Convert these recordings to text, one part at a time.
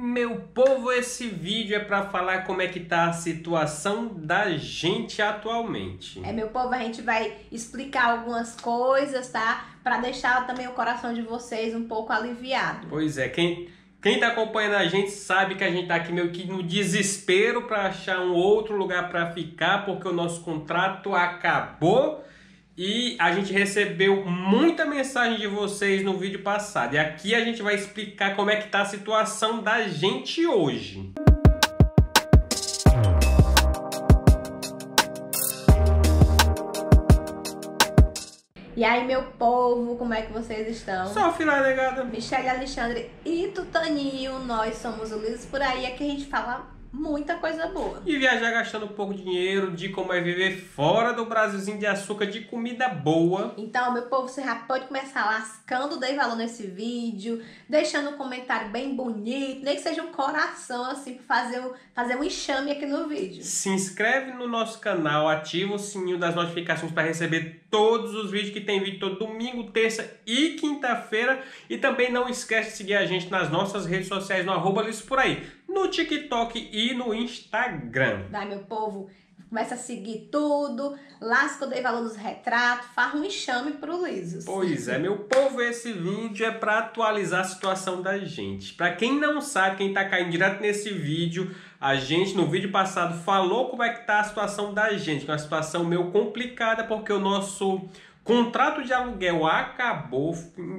Meu povo, esse vídeo é para falar como é que tá a situação da gente atualmente. É, meu povo, a gente vai explicar algumas coisas, tá? Para deixar também o coração de vocês um pouco aliviado. Pois é, quem quem tá acompanhando a gente sabe que a gente tá aqui meio que no desespero para achar um outro lugar para ficar, porque o nosso contrato acabou e a gente recebeu muita mensagem de vocês no vídeo passado. E aqui a gente vai explicar como é que tá a situação da gente hoje. E aí, meu povo, como é que vocês estão? Só filé negada. Michelle Alexandre e Tutaninho, nós somos o Liz por aí, aqui a gente fala muita coisa boa. E viajar gastando pouco dinheiro, de como é viver fora do Brasilzinho de açúcar, de comida boa. Então, meu povo, você já pode começar lascando, dei valor nesse vídeo, deixando um comentário bem bonito, nem que seja um coração, assim, pra fazer um, fazer um enxame aqui no vídeo. Se inscreve no nosso canal, ativa o sininho das notificações para receber todos os vídeos que tem vídeo todo domingo, terça e quinta-feira. E também não esquece de seguir a gente nas nossas redes sociais no arroba por aí no TikTok e no Instagram. Vai, meu povo, começa a seguir tudo, lasca o Dei Valor dos Retratos, faz um enxame pro Lisos. Pois é, meu povo, esse vídeo é para atualizar a situação da gente. Para quem não sabe, quem tá caindo direto nesse vídeo, a gente no vídeo passado falou como é que tá a situação da gente, que é uma situação meio complicada porque o nosso contrato de aluguel acabou,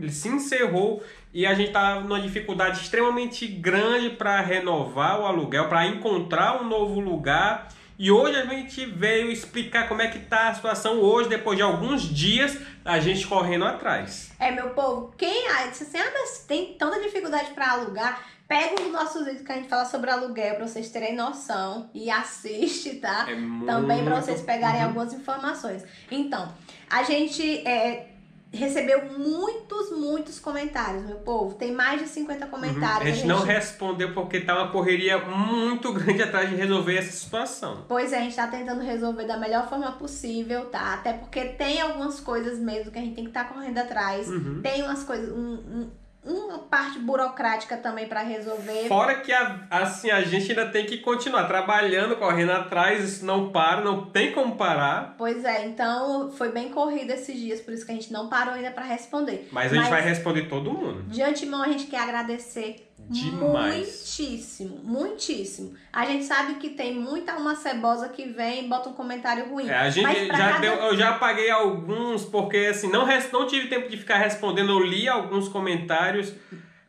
se encerrou e a gente está numa dificuldade extremamente grande para renovar o aluguel, para encontrar um novo lugar. E hoje a gente veio explicar como é que tá a situação hoje, depois de alguns dias, a gente correndo atrás. É, meu povo, quem disse assim, ah, tem tanta dificuldade para alugar, pega um dos nossos vídeos que a gente fala sobre aluguel para vocês terem noção e assiste, tá? É muito... Também para vocês pegarem uhum. algumas informações. Então, a gente é, recebeu muitos, muitos comentários, meu povo. Tem mais de 50 comentários. Uhum. A, gente a gente não respondeu porque tá uma correria muito grande atrás de resolver essa situação. Pois é, a gente tá tentando resolver da melhor forma possível, tá? Até porque tem algumas coisas mesmo que a gente tem que estar tá correndo atrás. Uhum. Tem umas coisas. Um, um, uma parte burocrática também para resolver. Fora que a, assim a gente ainda tem que continuar trabalhando, correndo atrás, isso não para, não tem como parar. Pois é, então foi bem corrido esses dias, por isso que a gente não parou ainda para responder. Mas a gente Mas, vai responder todo mundo. De antemão a gente quer agradecer Demais. Muitíssimo, muitíssimo. A gente sabe que tem muita uma cebosa que vem e bota um comentário ruim. É, a gente já cada... deu, eu já apaguei alguns, porque assim, não, não tive tempo de ficar respondendo, eu li alguns comentários.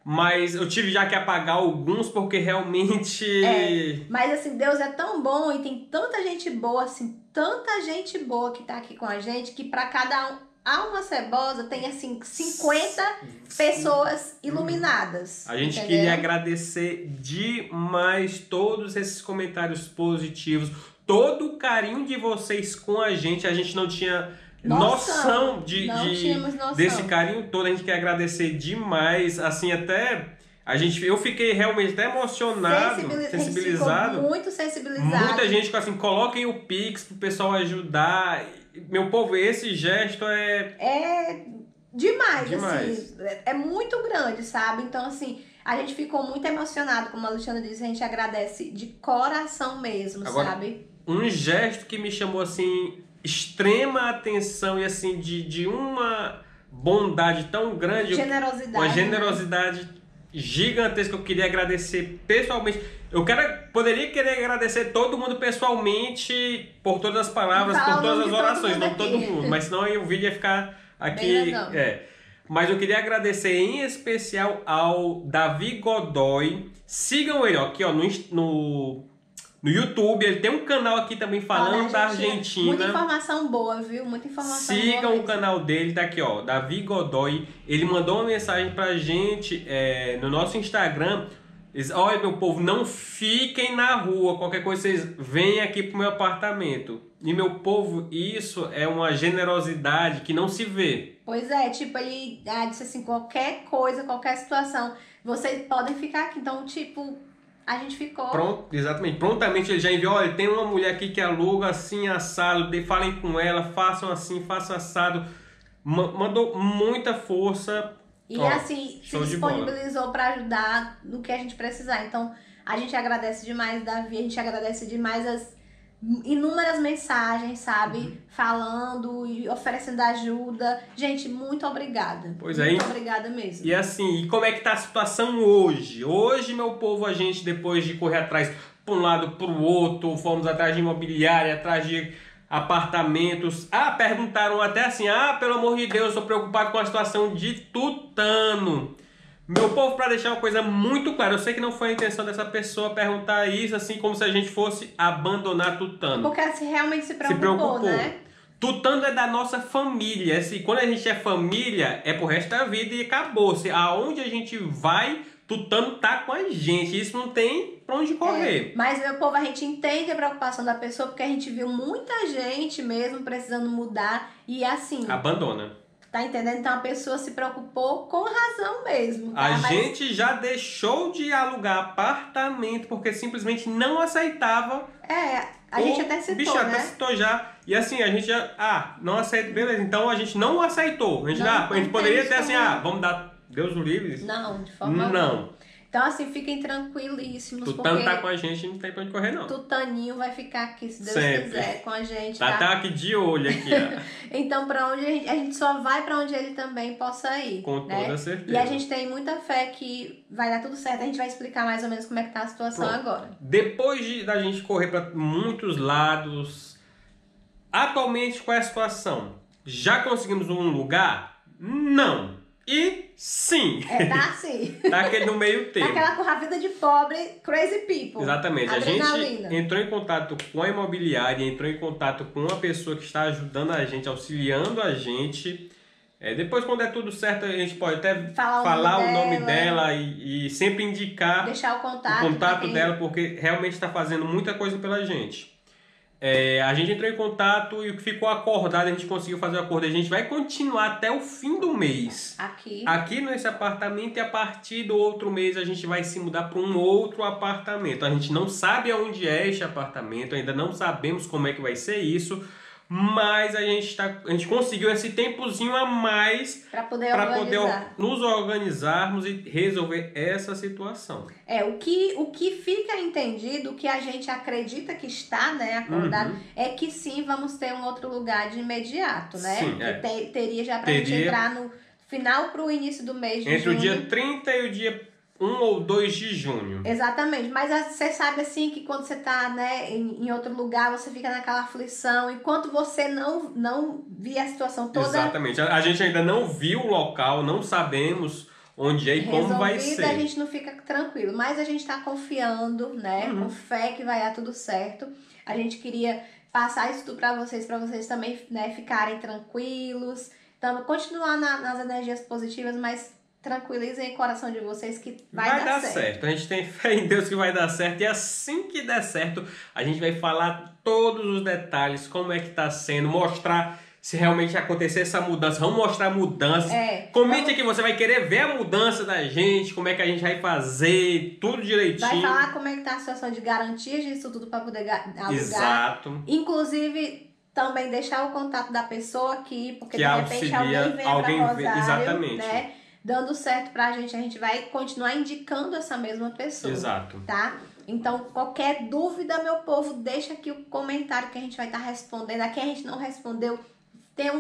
Mas eu tive já que apagar alguns porque realmente. É, mas assim, Deus é tão bom e tem tanta gente boa, assim, tanta gente boa que tá aqui com a gente, que para cada um, Alma Cebosa tem assim 50 pessoas iluminadas. A gente entendeu? queria agradecer demais todos esses comentários positivos, todo o carinho de vocês com a gente. A gente não tinha noção, noção de, de noção. desse carinho todo. A gente quer agradecer demais, assim até a gente, eu fiquei realmente até emocionado, Sensibiliz... sensibilizado. Muito sensibilizado. Muita gente assim, coloquem o Pix pro pessoal ajudar. Meu povo, esse gesto é. É demais, demais. assim. É muito grande, sabe? Então, assim, a gente ficou muito emocionado, como a Luciana disse, a gente agradece de coração mesmo, Agora, sabe? Um gesto que me chamou, assim, extrema atenção e, assim, de, de uma bondade tão grande. Generosidade. Uma generosidade. Né? Gigantesca. Eu queria agradecer pessoalmente. Eu quero, poderia querer agradecer todo mundo pessoalmente por todas as palavras, por todas as orações, todo não todo mundo, mas senão aí o vídeo ia ficar aqui. É. Mas eu queria agradecer em especial ao Davi Godoy. Sigam ele ó, aqui ó, no, no no YouTube. Ele tem um canal aqui também falando da Argentina. Muita informação boa, viu? Muita informação Sigam boa o canal dele, tá aqui, ó. Davi Godoy. Ele mandou uma mensagem pra gente é, no nosso Instagram. Olha, meu povo, não fiquem na rua. Qualquer coisa, vocês vêm aqui pro meu apartamento. E, meu povo, isso é uma generosidade que não se vê. Pois é, tipo, ele ah, disse assim: qualquer coisa, qualquer situação, vocês podem ficar aqui. Então, tipo, a gente ficou. Pronto, exatamente. Prontamente ele já enviou: olha, tem uma mulher aqui que aluga assim, assado, de, falem com ela, façam assim, façam assado. mandou muita força E Ó, assim, se disponibilizou para ajudar no que a gente precisar. Então, a gente agradece demais, Davi, a gente agradece demais as inúmeras mensagens, sabe? Uhum. Falando e oferecendo ajuda. Gente, muito obrigada. Pois é, Muito obrigada mesmo. E assim, e como é que tá a situação hoje? Hoje, meu povo, a gente, depois de correr atrás para um lado para o outro, fomos atrás de imobiliária, atrás de apartamentos. Ah, perguntaram até assim: ah, pelo amor de Deus, estou preocupado com a situação de Tutano. Meu povo, para deixar uma coisa muito clara, eu sei que não foi a intenção dessa pessoa perguntar isso, assim como se a gente fosse abandonar Tutano. Porque ela se realmente se preocupou, preocupou. né? Tutano é da nossa família. Assim, quando a gente é família, é pro resto da vida e acabou. Se aonde a gente vai, Tutano tá com a gente. Isso não tem pra onde correr. É, mas, meu povo, a gente entende a preocupação da pessoa, porque a gente viu muita gente mesmo precisando mudar. E assim, Abandona. Tá entendendo? Então a pessoa se preocupou com razão mesmo. Tá? A Mas- gente já deixou de alugar apartamento porque simplesmente não aceitava. É, a gente até citou, bicho né? até citou já. E assim, a gente já. Ah, não aceita. Beleza, então a gente não aceitou. A gente, Não, já, a gente não poderia ter assim, ah, vamos dar Deus o livre. Não, de forma alguma. Então, assim, fiquem tranquilíssimos, Tutano tá com a gente, não tem pra onde correr, não. Tutaninho vai ficar aqui, se Deus Sempre. quiser, com a gente, Tá, tá? tá aqui de olho aqui, ó. Então, pra onde a gente, a gente só vai pra onde ele também possa ir, Com né? toda certeza. E a gente tem muita fé que vai dar tudo certo. A gente vai explicar mais ou menos como é que tá a situação Pronto. agora. Depois de, da gente correr para muitos lados, atualmente qual é a situação? Já conseguimos um lugar? Não. E sim. É, tá assim. Tá aquele no meio Tá termo. aquela com a vida de pobre, crazy people. Exatamente. A Adrenalina. gente entrou em contato com a imobiliária, entrou em contato com uma pessoa que está ajudando a gente, auxiliando a gente. É, depois, quando é tudo certo, a gente pode até Falar o falar nome o nome dela. dela e, e sempre indicar Deixar o contato. o contato dela, porque realmente está fazendo muita coisa pela gente. É, a gente entrou em contato e o que ficou acordado, a gente conseguiu fazer o acordo. A gente vai continuar até o fim do mês Aqui. aqui nesse apartamento e a partir do outro mês a gente vai se mudar para um outro apartamento. A gente não sabe aonde é este apartamento, ainda não sabemos como é que vai ser isso, mas a gente, tá, a gente conseguiu esse tempozinho a mais Pra poder para poder nos organizarmos e resolver essa situação. É, o que, o que fica entendido, o que a gente acredita que está, né, acordado, Uhum. é que sim, vamos ter um outro lugar de imediato, né? Sim, que é. te- teria já pra gente Teria. entrar no final pro início do mês de Entre o junho. dia 30 e o dia 1 ou 2 de junho. Exatamente, mas você sabe assim que quando você tá, né, em, em outro lugar, você fica naquela aflição, enquanto você não não via a situação toda Exatamente. A, a gente ainda não viu o local, não sabemos onde é e como vai ser. a gente não fica tranquilo, mas a gente tá confiando, né, Uhum. com fé que vai dar tudo certo. A gente queria passar isso tudo pra vocês, pra vocês também, né, ficarem tranquilos. Então, continuar na- nas energias positivas, mas tranquilizem o coração de vocês que vai, dar, certo. A gente tem fé em Deus que vai dar certo. E assim que der certo, a gente vai falar todos os detalhes, como é que tá sendo, mostrar se realmente acontecer essa mudança. Vamos mostrar mudanças. É, Comente vamos- aqui, você vai querer ver a mudança da gente, como é que a gente vai fazer, tudo direitinho. Vai falar como é que tá a situação de garantias disso tudo para poder ga- alugar. Exato. Inclusive, também deixar o contato da pessoa aqui, porque Que de repente auxilia, alguém vem alguém pra vê- Rosário, exatamente. né? Dando certo pra gente, a gente vai continuar indicando essa mesma pessoa, Exato. tá? Então, qualquer dúvida, meu povo, deixa aqui o comentário que a gente vai estar respondendo. Aqui a gente não respondeu,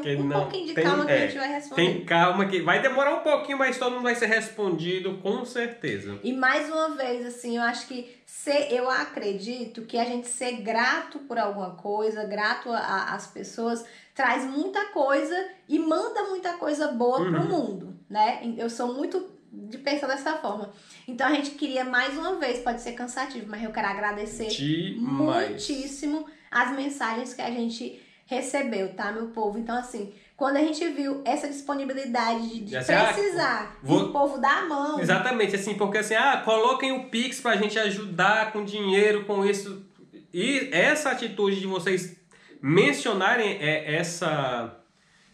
tem um, um não- pouquinho de tem- calma que é, a gente vai responder. Tem calma que vai demorar um pouquinho, mas todo mundo vai ser respondido com certeza. E mais uma vez, assim, eu acho que ser, eu acredito que a gente ser grato por alguma coisa, grato às pessoas, traz muita coisa e manda muita coisa boa pro Uhum. mundo, né? Eu sou muito de pensar dessa forma. Então a gente queria mais uma vez, pode ser cansativo, mas eu quero agradecer Demais. muitíssimo as mensagens que a gente recebeu, tá, meu povo? Então, assim, quando a gente viu essa disponibilidade de, de Já sei, ah, precisar vou- do povo dar a mão, Exatamente, assim, porque assim, ah, coloquem o Pix pra gente ajudar com dinheiro, com isso. E essa atitude de vocês mencionarem é, essa,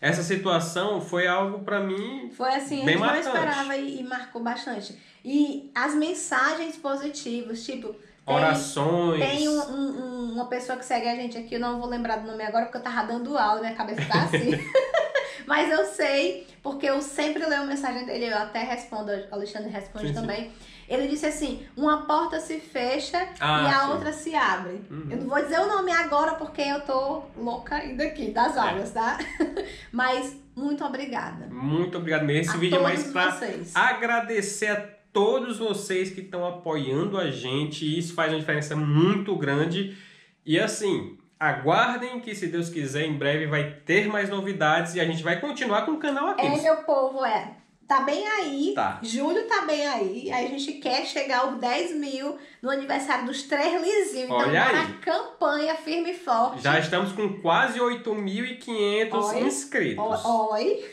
essa situação foi algo pra mim. Foi assim, a Bem gente não marcante. esperava e, e marcou bastante. E as mensagens positivas, tipo, Orações. tem um- um- um- uma pessoa que segue a gente aqui, eu não vou lembrar do nome agora porque eu tava dando aula, minha cabeça tá assim. Mas eu sei, porque eu sempre leio a mensagem dele, eu até respondo, o Alexandre responde Sim, sim. também. Ele disse assim: uma porta se fecha Ah, e a sim. outra se abre. Uhum. Eu não vou dizer o nome agora porque eu tô louca ainda aqui É. das águas, tá? Mas muito obrigada. Muito obrigado mesmo. Esse a vídeo é mais pra vocês. agradecer a todos vocês que estão apoiando a gente. Isso faz uma diferença muito grande. E assim, aguardem que, se Deus quiser, em breve vai ter mais novidades e a gente vai continuar com o canal aqui. É, meu povo, é. Tá bem aí. Tá. Julho tá bem aí. Aí a gente quer chegar aos 10 mil no aniversário dos três lisinhos. Então, Olha aí. campanha firme e forte. Já estamos com quase 8.500 Oi. inscritos. Oi.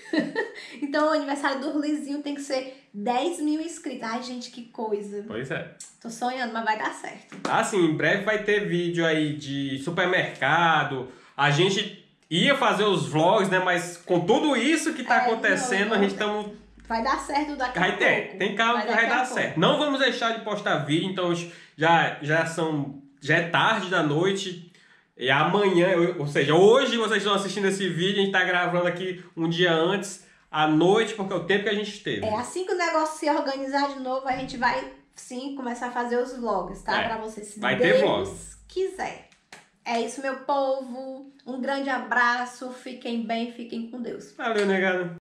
então, o aniversário do lisinho tem que ser 10 mil inscritos. Ai, gente, que coisa. Pois é. Tô sonhando, mas vai dar certo. Assim, em breve vai ter vídeo aí de supermercado. A gente ia fazer os vlogs, né? Mas com tudo isso que tá É, acontecendo, não, a não. gente estamos Vai dar certo daqui a Vai ter, pouco. tem calma que vai daqui a dar certo. Não vamos deixar de postar vídeo, então já, já são. Já é tarde da noite. E amanhã, ou seja, hoje vocês estão assistindo esse vídeo, a gente tá gravando aqui um dia antes, à noite, porque é o tempo que a gente teve. É assim que o negócio se organizar de novo, a gente vai sim começar a fazer os vlogs, tá? É, Pra vocês, se vai ter Deus vlog. quiser. É isso, meu povo. Um grande abraço. Fiquem bem, fiquem com Deus. Valeu, negado.